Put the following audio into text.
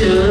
should